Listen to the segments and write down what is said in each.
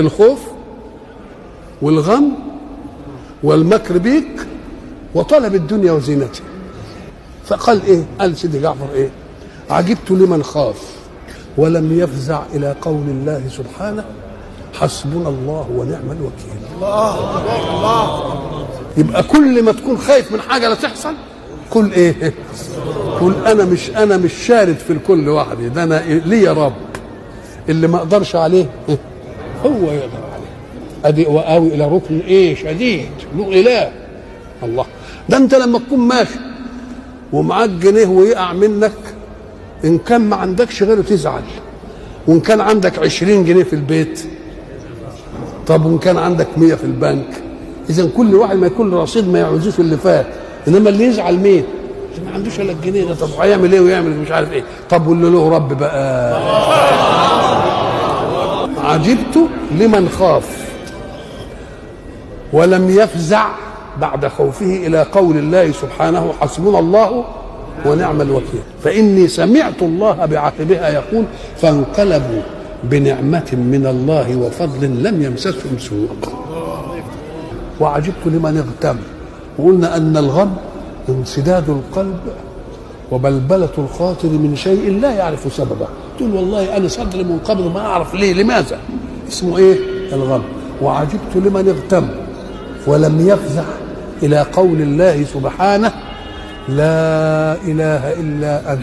الخوف والغم والمكر بيك وطلب الدنيا وزينتها. فقال إيه؟ قال سيدي جعفر إيه؟ عجبت لمن خاف ولم يفزع إلى قول الله سبحانه حسبنا الله ونعم الوكيل. يبقى كل ما تكون خايف من حاجة لا تحصل قل إيه؟ قل أنا مش أنا مش شارد في الكل وحدي ده أنا لي رب. اللي ما أقدرش عليه هو يقدر عليه. ادي وآوي إلى ركن إيه شديد له إله. الله. ده أنت لما تكون ماشي ومعاك جنيه ويقع منك إن كان ما عندكش غيره تزعل. وإن كان عندك عشرين جنيه في البيت طب وإن كان عندك مية في البنك. اذا كل واحد ما يكون رصيد ما يعوزوش اللي فات. إنما اللي يزعل مين؟ اللي ما عندوش إلا الجنيه ده. طب هيعمل إيه ويعمل مش عارف إيه. طب واللي له رب بقى. عجبت لمن خاف ولم يفزع بعد خوفه إلى قول الله سبحانه حسبنا الله ونعم الوكيل. فإني سمعت الله بعقبها يقول فانقلبوا بنعمة من الله وفضل لم يمسسهم سوء. وعجبت لمن اغتم. وقلنا أن الغم انسداد القلب وبلبلة الخاطر من شيء لا يعرف سببه. تقول والله أنا صدري منقبض ما أعرف ليه لماذا؟ اسمه إيه؟ الغم. وعجبت لمن اغتم ولم يفزع إلى قول الله سبحانه لا إله إلا أنت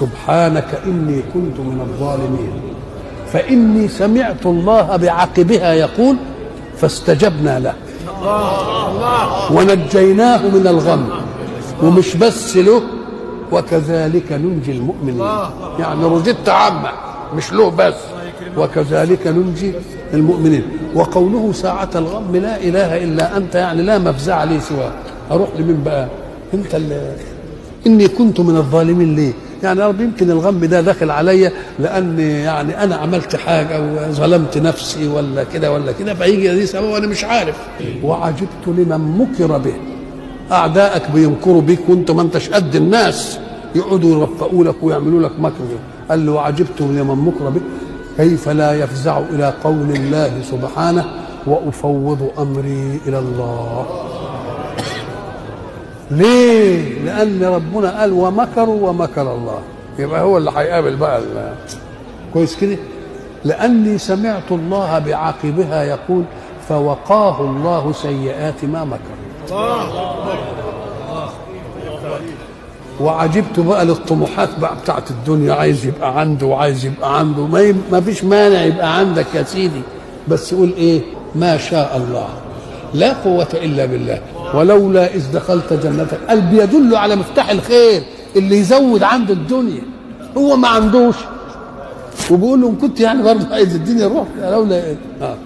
سبحانك إني كنت من الظالمين. فإني سمعت الله بعقبها يقول فاستجبنا له. ونجيناه من الغم ومش بس له وكذلك ننجي المؤمنين. يعني رجدت عامة مش له بس. وكذلك ننجي المؤمنين. وقوله ساعة الغم لا إله إلا أنت يعني لا مفزع لي سواك أروح لمين بقى؟ أنت اللي إني كنت من الظالمين ليه؟ يعني رب يمكن الغم ده داخل عليا لأن يعني أنا عملت حاجة وظلمت نفسي ولا كده ولا كده فيجي دي سبب وأنا مش عارف. وعجبت لمن مكر به. اعدائك بيمكروا بيك وأنت ما أنتش قد الناس. يقعدوا يرفقوا لك ويعملوا لك مكر. قال له وعجبت لمن مكر بك كيف لا يفزع إلى قول الله سبحانه وأفوض أمري إلى الله. ليه؟ لأن ربنا قال ومكروا ومكر الله. يبقى هو اللي هيقابل بقى كويس كده؟ لأني سمعت الله بعاقبها يقول فوقاه الله سيئات ما مكر. وعجبت بقى للطموحات بقى بتاعت الدنيا عايز يبقى عنده وعايز يبقى عنده. ما, ما فيش مانع يبقى عندك يا سيدي. بس يقول إيه؟ ما شاء الله. لا قوة إلا بالله. ولولا إذ دخلت جنتك. قال بيدل على مفتاح الخير اللي يزود عنده الدنيا. هو ما عندوش. وبيقول له كنت يعني برضه عايز الدنيا روح لولا إيه؟ آه.